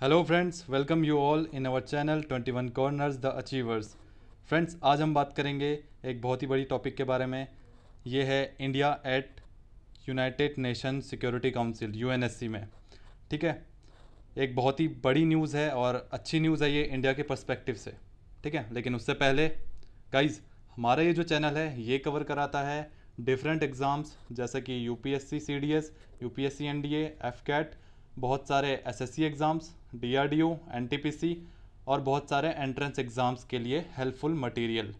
Hello friends welcome you all in our channel 21 corners the achievers friends आज हम बात करेंगे एक बहुत ही बड़ी टॉपिक के बारे में। ये है India at United Nation security council UNSC में। ठीक है? एक बहुत ही बड़ी न्यूज़ है और अच्छी न्यूज़ है ये इंडिया के पर्सपेक्टिव से। ठीक है? लेकिन उससे पहले गाइज़ हमारा ये जो चैनल है, ये कवर कराता है डिफरेंट एग्ज़ाम्स जैसे कि U P S C C D S U P S C N D F CAT बहुत सारे S S C exams D R D O N T P C और बहुत सारे एंट्रेंस एग्ज़ाम्स के लिए helpful material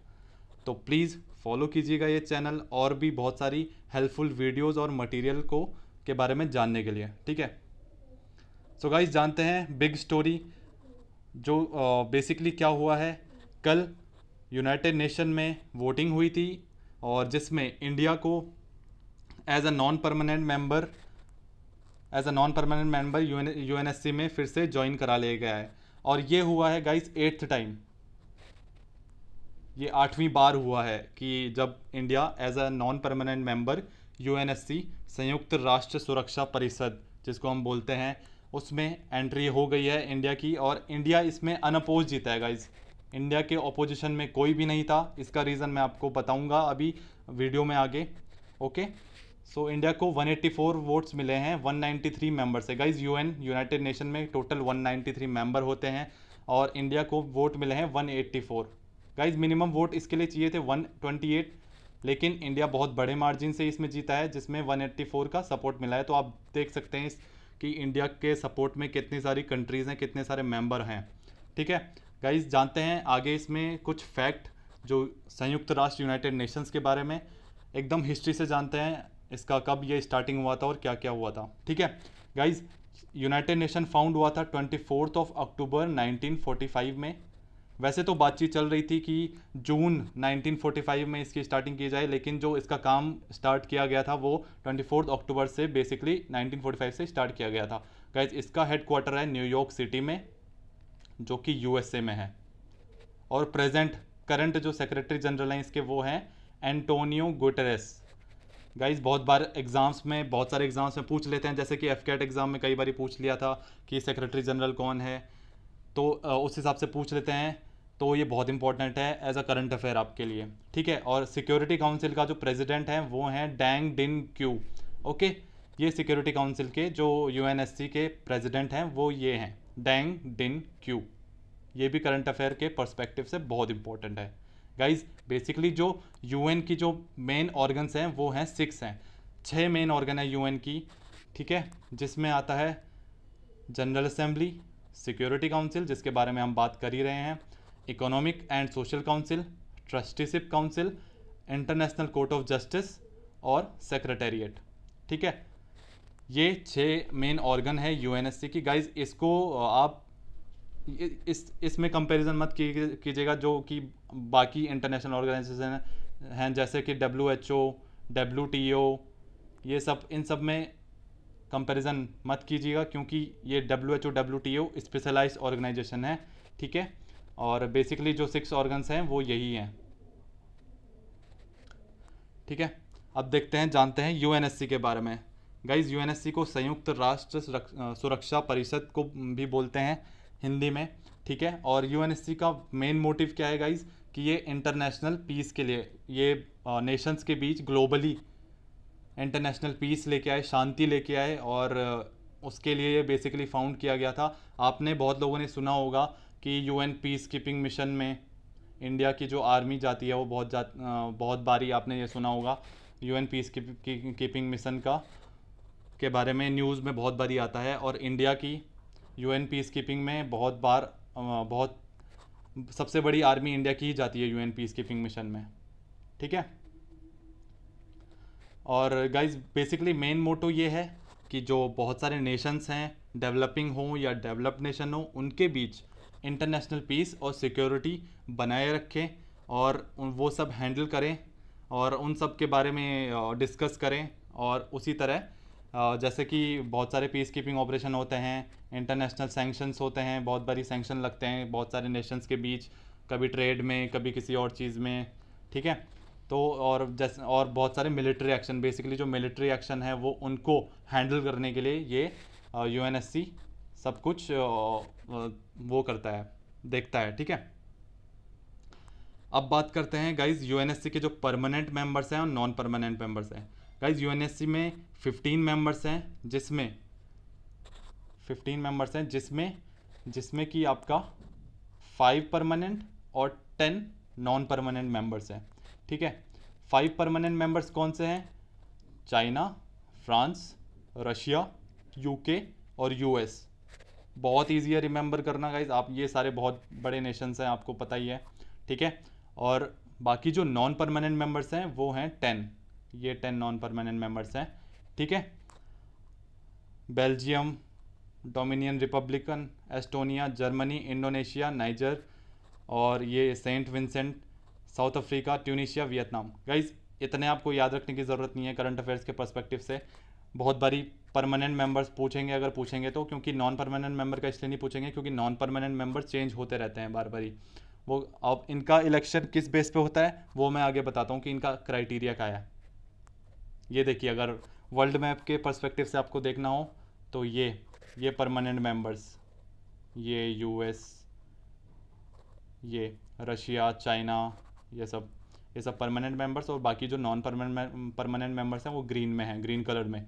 तो please follow कीजिएगा ये चैनल और भी बहुत सारी हेल्पफुल वीडियोस और मटेरियल को के बारे में जानने के लिए ठीक है? सो so गाइज़ जानते हैं बिग स्टोरी जो बेसिकली uh, क्या हुआ है? कल यूनाइटेड नेशन में वोटिंग हुई थी और जिसमें इंडिया को as a non permanent member as a non permanent member U N में फिर से ज्वाइन करा लिया गया है। और ये हुआ है गाइस एट्थ टाइम ये आठवीं बार हुआ है कि जब India as a non permanent member U संयुक्त राष्ट्र सुरक्षा परिषद, जिसको हम बोलते हैं, उसमें एंट्री हो गई है इंडिया की। और इंडिया इसमें अनअपोज जीता है गाइज़ इंडिया के ऑपोजिशन में कोई भी नहीं था। इसका रीज़न मैं आपको बताऊँगा अभी वीडियो में आगे ओके सो इंडिया को 184 वोट्स मिले हैं 193 मेंबर से। गाइज़ यूएन यूनाइटेड नेशन में टोटल 193 मेंबर होते हैं और इंडिया को वोट मिले हैं 184 गाइज़ मिनिमम वोट इसके लिए चाहिए थे 128 लेकिन इंडिया बहुत बड़े मार्जिन से इसमें जीता है, जिसमें 184 का सपोर्ट मिला है। तो आप देख सकते हैं कि इंडिया के सपोर्ट में कितनी सारी कंट्रीज़ हैं, कितने सारे मेंबर हैं। ठीक है? गाइज़ जानते हैं आगे इसमें कुछ फैक्ट जो संयुक्त राष्ट्र यूनाइटेड नेशंस के बारे में। एकदम हिस्ट्री से जानते हैं। इसका कब ये स्टार्टिंग हुआ था और क्या क्या हुआ था? ठीक है? गाइज़ यूनाइटेड नेशन फाउंड हुआ था ट्वेंटी फोर्थ ऑफ़ अक्टूबर 1945 में। वैसे तो बातचीत चल रही थी कि जून 1945 में इसकी स्टार्टिंग की जाए, लेकिन जो इसका काम स्टार्ट किया गया था, वो ट्वेंटी अक्टूबर से बेसिकली 1945 से स्टार्ट किया गया था। गाइज़ इसका हेड क्वार्टर है न्यूयॉर्क सिटी में, जो कि यूएसए में है। और प्रेजेंट करंट जो सेक्रेटरी जनरल हैं, इसके वो हैं एंटोनियो गुटेरेस गाइज़ बहुत बार एग्ज़ाम्स में, बहुत सारे एग्ज़ाम्स में पूछ लेते हैं, जैसे कि एफ़ एग्ज़ाम में कई बार पूछ लिया था कि सेक्रेटरी जनरल कौन है। तो उस हिसाब से पूछ लेते हैं। तो ये बहुत इंपॉर्टेंट है एज अ करंट अफेयर आपके लिए। ठीक है? और सिक्योरिटी काउंसिल का जो प्रेसिडेंट है, वो हैं डैंग डिन क्यू ओके ये सिक्योरिटी काउंसिल के, जो यूएनएससी के प्रेसिडेंट हैं, वो ये हैं। डैंग डिन क्यू ये भी करंट अफेयर के पर्सपेक्टिव से बहुत इंपॉर्टेंट है। गाइज़ बेसिकली जो यूएन की जो मेन ऑर्गन्स हैं, वो हैं सिक्स हैं। छः मेन ऑर्गन है यूएन की, ठीक है? जिसमें आता है जनरल असेंबली सिक्योरिटी काउंसिल जिसके बारे में हम बात कर ही रहे हैं economic and social council trusteeship council international court of justice और सेक्रेटेरिएट ठीक है? ये छः मेन ऑर्गन है यूएनएससी की। गाइज़ इसको आप इस, इसमें कंपैरिजन मत कीजिएगा जो कि बाकी इंटरनेशनल ऑर्गेनाइजेशन हैं, जैसे कि W H O W T O ये सब, इन सब में कंपैरिजन मत कीजिएगा क्योंकि ये W H O W T O specialise organisation है, ठीक है? और बेसिकली जो सिक्स ऑर्गन्स हैं, वो यही हैं। ठीक है? अब देखते हैं, जानते हैं यूएनएससी के बारे में। गाइज़ यूएनएससी को संयुक्त राष्ट्र सुरक्षा परिषद को भी बोलते हैं। हिंदी में, ठीक है? और यूएनएससी का मेन मोटिव क्या है गाइज़ कि ये इंटरनेशनल पीस के लिए, ये नेशंस के बीच ग्लोबली इंटरनेशनल पीस लेके आए, शांति लेके आए और उसके लिए ये बेसिकली फाउंड किया गया था। आपने बहुत लोगों ने सुना होगा कि यूएन पीस कीपिंग मिशन में इंडिया की जो आर्मी जाती है, वो बहुत जा बहुत बारी आपने ये सुना होगा यूएन पीस कीपिंग मिशन का, के बारे में न्यूज़ में बहुत बारी आता है और इंडिया की यूएन पीस कीपिंग में बहुत बार बहुत, सबसे बड़ी आर्मी इंडिया की ही जाती है यूएन पीस कीपिंग मिशन में। ठीक है? और गाइज़ बेसिकली मेन मोटो ये है कि जो बहुत सारे नेशंस हैं डेवलपिंग हों या डेवलप्ड नेशन हों, उनके बीच इंटरनेशनल पीस और सिक्योरिटी बनाए रखें और वो सब हैंडल करें और उन सब के बारे में डिस्कस करें और उसी तरह जैसे कि बहुत सारे पीस कीपिंग ऑपरेशन होते हैं इंटरनेशनल सेंक्शंस होते हैं, बहुत बारी सेंक्शन लगते हैं, बहुत सारे नेशंस के बीच, कभी ट्रेड में, कभी किसी और चीज़ में, ठीक है? तो और जैसे, और बहुत सारे मिलिट्री एक्शन बेसिकली जो मिलिट्री एक्शन है, वो उनको हैंडल करने के लिए ये यूएनएससी सब कुछ वो करता है, देखता है, ठीक है? अब बात करते हैं गाइज़ यूएनएससी के जो परमानेंट मेंबर्स हैं और नॉन परमानेंट मेंबर्स हैं। गाइज़ यूएनएससी में 15 मेंबर्स हैं, जिसमें 15 मेंबर्स हैं, जिसमें जिसमें कि आपका फाइव परमानेंट और टेन नॉन परमानेंट मेंबर्स हैं, ठीक है? फाइव परमानेंट मेंबर्स कौन से हैं? चाइना फ्रांस रशिया यूके और यूएस बहुत ईजी है रिमेंबर करना गाइज़ आप, ये सारे बहुत बड़े नेशंस हैं, आपको पता ही है, ठीक है? और बाकी जो नॉन परमानेंट मेंबर्स हैं, वो हैं टेन ये टेन नॉन परमानेंट मेंबर्स हैं, ठीक है? Belgium Dominion Republican Estonia Germany Indonesia Niger और ये Saint Vincent South Africa Tunisia Vietnam guys इतने आपको याद रखने की ज़रूरत नहीं है करंट अफेयर्स के परस्पेक्टिव से। बहुत बारी परमानेंट मेंबर्स पूछेंगे, अगर पूछेंगे तो क्योंकि नॉन परमानेंट मेंबर का इसलिए नहीं पूछेंगे क्योंकि नॉन परमानेंट मेंबर चेंज होते रहते हैं बार बारी वो, अब इनका इलेक्शन किस बेस पे होता है, वो मैं आगे बताता हूँ कि इनका क्राइटेरिया क्या है। ये देखिए, अगर वर्ल्ड मैप के परस्पेक्टिव से आपको देखना हो तो ये ये परमानेंट मेंबर्स ये यूएस ये रशिया, चाइना, ये सब ये सब परमानेंट मेंबर्स और बाकी जो नॉन परमानेंट परमानेंट मेंबर्स हैं, वो ग्रीन में हैं ग्रीन कलर में।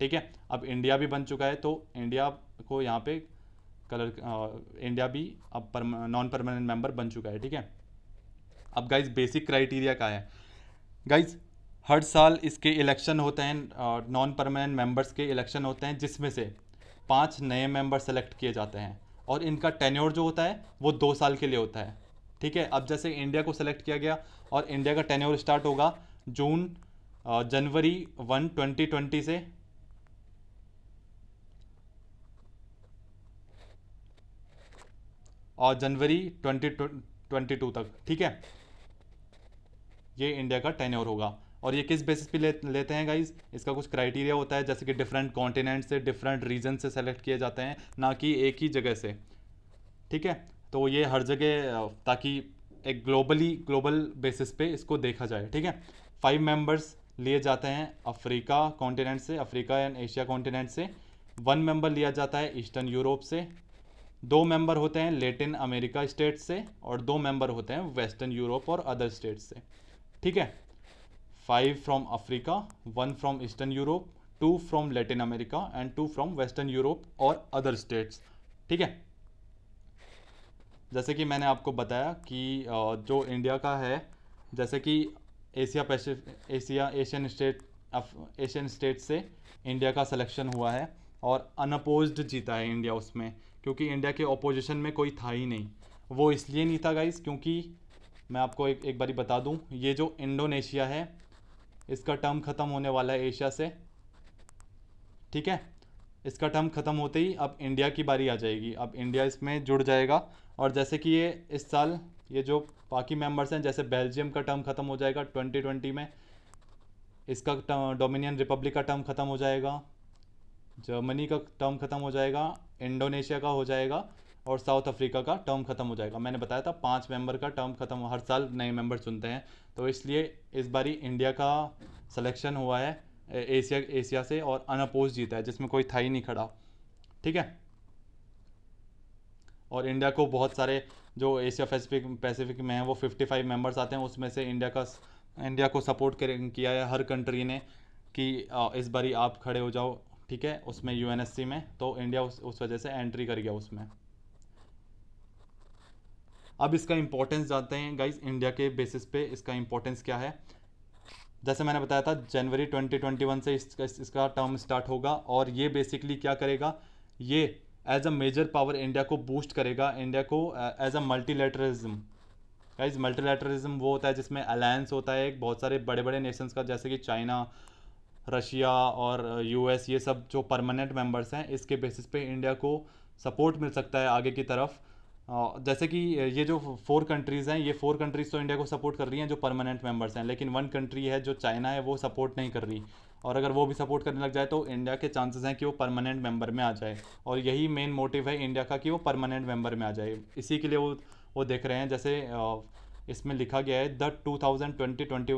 ठीक है? अब इंडिया भी बन चुका है तो इंडिया को यहाँ पे कलर इंडिया भी अब नॉन परमानेंट मेंबर बन चुका है। ठीक है? अब गाइज़ बेसिक क्राइटेरिया का है? गाइज़ हर साल इसके इलेक्शन होते हैं नॉन परमानेंट मेंबर्स के इलेक्शन होते हैं, जिसमें से पाँच नए मेंबर सेलेक्ट किए जाते हैं। और इनका टेन्योर जो होता है, वो दो साल के लिए होता है। ठीक है? अब जैसे इंडिया को सेलेक्ट किया गया और इंडिया का टेन्योर स्टार्ट होगा June January one twenty twenty से। और जनवरी ट्वेंटी ट्वेंटी टू तक। ठीक है? ये इंडिया का टेन्योर होगा। और ये किस बेसिस पे ले, लेते हैं गाइज़ इसका कुछ क्राइटेरिया होता है जैसे कि डिफरेंट कॉन्टिनेंट से डिफरेंट रीजन से सेलेक्ट किए जाते हैं ना कि एक ही जगह से। ठीक है? तो ये हर जगह ताकि एक ग्लोबली ग्लोबल बेसिस पे इसको देखा जाए। ठीक है? फाइव मेंबर्स लिए जाते हैं अफ्रीका कॉन्टिनेंट से अफ्रीका एंड एशिया कॉन्टिनेंट से। वन मेंबर लिया जाता है ईस्टर्न यूरोप से। दो मेंबर होते हैं लेटिन अमेरिका स्टेट से और दो मेंबर होते हैं वेस्टर्न यूरोप और अदर स्टेट से। ठीक है? Five from Africa one from eastern Europe two from Latin America and two from western Europe और अदर स्टेट्स ठीक है? जैसे कि मैंने आपको बताया कि जो इंडिया का है, जैसे कि Asia Pacific Asia Asian state Asian state से इंडिया का सिलेक्शन हुआ है और अनअपोज्ड जीता है इंडिया उसमें, क्योंकि इंडिया के अपोजिशन में कोई था ही नहीं। वो इसलिए नहीं था गाइस क्योंकि मैं आपको एक एक बारी बता दूँ, ये जो इंडोनेशिया है इसका टर्म ख़त्म होने वाला है एशिया से। ठीक है? इसका टर्म ख़त्म होते ही अब इंडिया की बारी आ जाएगी। अब इंडिया इसमें जुड़ जाएगा और जैसे कि ये इस साल ये जो बाकी मेंबर्स हैं, जैसे बेल्जियम का टर्म ख़त्म हो जाएगा ट्वेंटी ट्वेंटी में। इसका डोमिनियन रिपब्लिक का टर्म ख़त्म हो जाएगा। जर्मनी का टर्म ख़त्म हो जाएगा। इंडोनेशिया का हो जाएगा। और साउथ अफ्रीका का टर्म ख़त्म हो जाएगा। मैंने बताया था, पाँच मेंबर का टर्म ख़त्म हर साल नए मेंबर चुनते हैं। तो इसलिए इस बारी इंडिया का सिलेक्शन हुआ है एशिया एशिया से और अनअपोज जीता है, जिसमें कोई था ही नहीं खड़ा। ठीक है? और इंडिया को बहुत सारे जो एशिया पैसिफिक पैसिफिक में हैं, वो 55 मेंबर्स आते हैं। उसमें से इंडिया का इंडिया को सपोर्ट किया है हर कंट्री ने कि इस बारी आप खड़े हो जाओ। ठीक है? उसमें यूएनएससी में तो इंडिया उस उस वजह से एंट्री कर गया उसमें। अब इसका इंपॉर्टेंस जानते हैं गाइज़ इंडिया के बेसिस पे इसका इंपॉर्टेंस क्या है? जैसे मैंने बताया था, जनवरी 2021 से इसका इसका टर्म स्टार्ट होगा और ये बेसिकली क्या करेगा? ये as a major power India को बूस्ट करेगा इंडिया को as a multilateralism guys multilateralism वो होता है जिसमें अलायंस होता है बहुत सारे बड़े बड़े नेशंस का, जैसे कि चाइना रशिया और यूएस ये सब जो परमानेंट मेंबर्स हैं, इसके बेसिस पे इंडिया को सपोर्ट मिल सकता है आगे की तरफ़। जैसे कि ये जो फोर कंट्रीज़ हैं, ये फोर कंट्रीज़ तो इंडिया को सपोर्ट कर रही हैं जो परमानेंट मेंबर्स हैं, लेकिन वन कंट्री है जो चाइना है, वो सपोर्ट नहीं कर रही। और अगर वो भी सपोर्ट करने लग जाए तो इंडिया के चांसेस हैं कि वो परमानेंट मेंबर में आ जाए। और यही मेन मोटिव है इंडिया का कि वो परमानेंट मेंबर में आ जाए। इसी के लिए वो वो देख रहे हैं, जैसे इसमें लिखा गया है the two thousand twenty twenty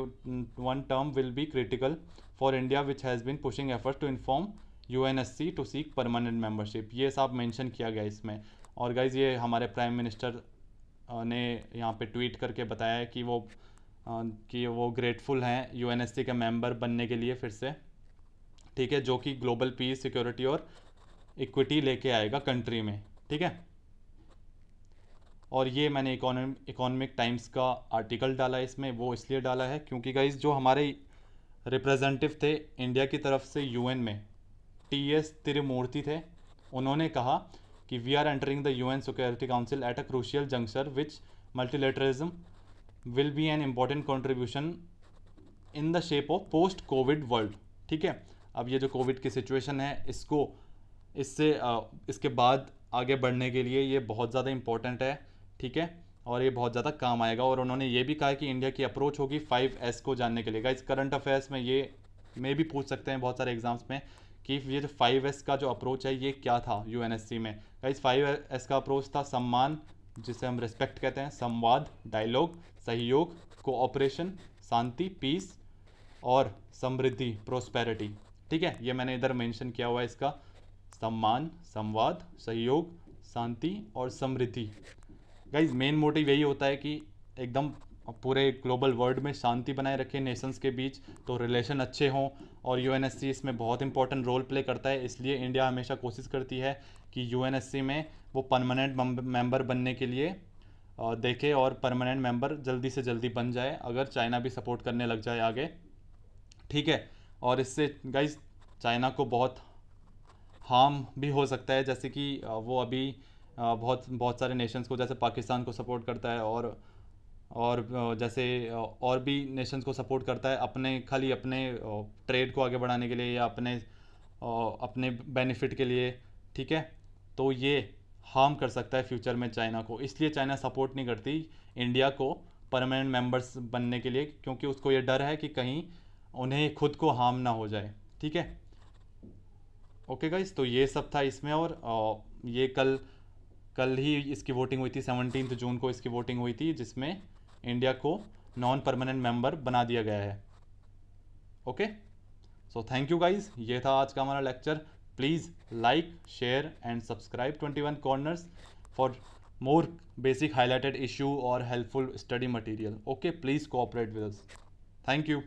one term will be critical for India which has been pushing effort to inform U N S C to seek permanent membership ये सब मेंशन किया गया इसमें। और गाइज़ ये हमारे प्राइम मिनिस्टर ने यहाँ पे ट्वीट करके बताया कि वो कि वो ग्रेटफुल हैं यू के मेंबर बनने के लिए फिर से। ठीक है, जो कि ग्लोबल पीस सिक्योरिटी और इक्विटी लेके आएगा कंट्री में। ठीक है? और ये मैंने इकोनॉमिक टाइम्स का आर्टिकल डाला इसमें, वो इसलिए डाला है क्योंकि गाइज़ जो हमारे रिप्रेजेंटेटिव थे इंडिया की तरफ़ से यूएन में टी एस तिरुमूर्ति थे, उन्होंने कहा कि we are entering the U N security council at a crucial juncture which multilateralism will be an important contribution in the shape of post covid world ठीक है? अब ये जो कोविड की सिचुएशन है, इसको, इससे इसके बाद आगे बढ़ने के लिए ये बहुत ज़्यादा इम्पोर्टेंट है, ठीक है? और ये बहुत ज़्यादा काम आएगा और उन्होंने ये भी कहा कि इंडिया की अप्रोच होगी फाइव एस को जानने के लिए। इस करंट अफेयर्स में ये, में भी पूछ सकते हैं बहुत सारे एग्ज़ाम्स में कि ये जो फाइव एस का जो अप्रोच है, ये क्या था यूएनएससी में? इस फाइव एस का अप्रोच था सम्मान, जिसे हम रिस्पेक्ट कहते हैं, संवाद डायलॉग सहयोग कोऑपरेशन शांति पीस और समृद्धि प्रोस्पेरिटी ठीक है? ये मैंने इधर मेंशन किया हुआ है इसका। सम्मान, संवाद, सहयोग, शांति और समृद्धि. गाइज़ मेन मोटिव यही होता है कि एकदम पूरे ग्लोबल वर्ल्ड में शांति बनाए रखें नेशंस के बीच तो रिलेशन अच्छे हों और यूएनएससी इसमें बहुत इंपॉर्टेंट रोल प्ले करता है, इसलिए इंडिया हमेशा कोशिश करती है कि यूएनएससी में वो परमानेंट मेंबर बनने के लिए देखे और परमानेंट मेंबर जल्दी से जल्दी बन जाए, अगर चाइना भी सपोर्ट करने लग जाए आगे। ठीक है, और इससे गाइज़ चाइना को बहुत हार्म भी हो सकता है, जैसे कि वो अभी बहुत बहुत सारे नेशंस को, जैसे पाकिस्तान को सपोर्ट करता है और और जैसे और भी नेशंस को सपोर्ट करता है अपने, खाली अपने ट्रेड को आगे बढ़ाने के लिए या अपने अपने बेनिफिट के लिए, ठीक है? तो ये हार्म कर सकता है फ्यूचर में चाइना को। इसलिए चाइना सपोर्ट नहीं करती इंडिया को परमानेंट मेंबर्स बनने के लिए, क्योंकि उसको ये डर है कि कहीं उन्हें खुद को हार्म ना हो जाए, ठीक है? ओके गाइस तो ये सब था इसमें और ये कल कल ही इसकी वोटिंग हुई थी सेवनटीन जून को इसकी वोटिंग हुई थी, जिसमें इंडिया को नॉन परमानेंट मेंबर बना दिया गया है। Okay so thank you guys ये था आज का हमारा lecture please like share and subscribe twenty one corners for more basic highlighted issue और helpful study material okay please cooperate with us thank you